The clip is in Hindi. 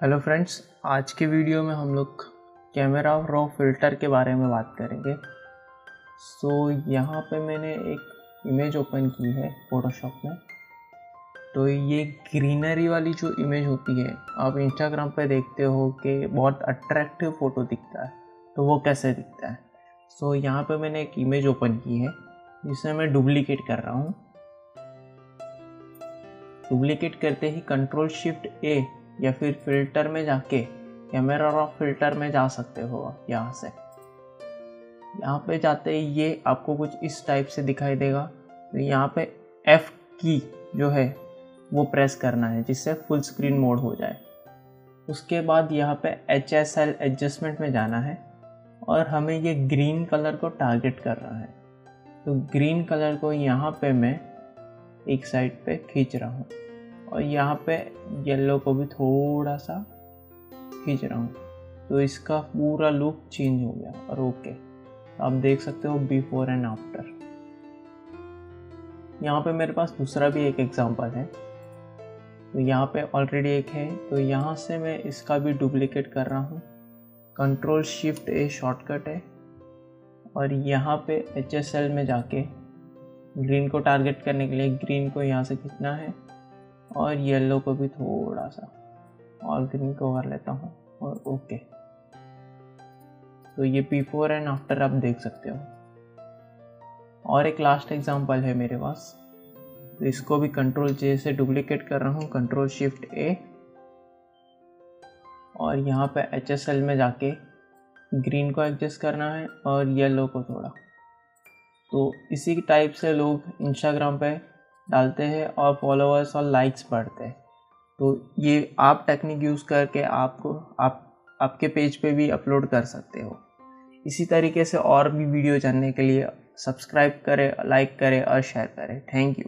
हेलो फ्रेंड्स आज के वीडियो में हम लोग कैमरा रो फ़िल्टर के बारे में बात करेंगे। सो so, यहाँ पे मैंने एक इमेज ओपन की है फ़ोटोशॉप में। तो ये ग्रीनरी वाली जो इमेज होती है आप इंस्टाग्राम पे देखते हो कि बहुत अट्रैक्टिव फ़ोटो दिखता है तो वो कैसे दिखता है? सो so, यहाँ पे मैंने एक इमेज ओपन की है जिसे मैं डुप्लीकेट कर रहा हूँ। डुप्लीकेट करते ही कंट्रोल शिफ्ट ए या फिर फ़िल्टर में जाके कैमरा रॉ फ़िल्टर में जा सकते हो आप यहाँ से। यहाँ पे जाते ही ये आपको कुछ इस टाइप से दिखाई देगा। तो यहाँ पे F की जो है, वो प्रेस करना है, जिससे फुल स्क्रीन मोड हो जाए। उसके बाद यहाँ पे एच एस एल एडजस्टमेंट में जाना है और हमें ये ग्रीन कलर को टारगेट कर रहा है। तो ग्रीन कलर को यहाँ पे मैं एक साइड पे खींच रहा हूँ। और यहाँ पे येलो को भी थोड़ा सा खींच रहा हूँ। तो इसका पूरा लुक चेंज हो गया। और ओके आप देख सकते हो बिफोर एंड आफ्टर यहाँ पे मेरे पास दूसरा भी एक एग्जांपल है। तो यहाँ पे ऑलरेडी एक है। तो यहाँ से मैं इसका भी डुप्लीकेट कर रहा हूँ। कंट्रोल शिफ्ट ए शॉर्टकट है। और यहाँ पे एचएसएल में जाके ग्रीन को टारगेट करने के लिए ग्रीन को यहाँ से खींचना है। और येलो को भी थोड़ा सा। और ग्रीन को कर लेता हूँ और ओके तो ये बिफोर एंड आफ्टर आप देख सकते हो। और एक लास्ट एग्जांपल है मेरे पास। तो इसको भी कंट्रोल जे से डुप्लीकेट कर रहा हूँ कंट्रोल शिफ्ट ए और यहाँ पे एच एस एल में जाके ग्रीन को एडजस्ट करना है और येलो को थोड़ा। तो इसी टाइप से लोग इंस्टाग्राम पे डालते हैं और फॉलोअर्स और लाइक्स बढ़ते हैं। तो ये आप टेक्निक यूज़ करके आपको, आप, आपके पेज पे भी अपलोड कर सकते हो। इसी तरीके से और भी वीडियो जानने के लिए सब्सक्राइब करें लाइक करें और शेयर करें। Thank you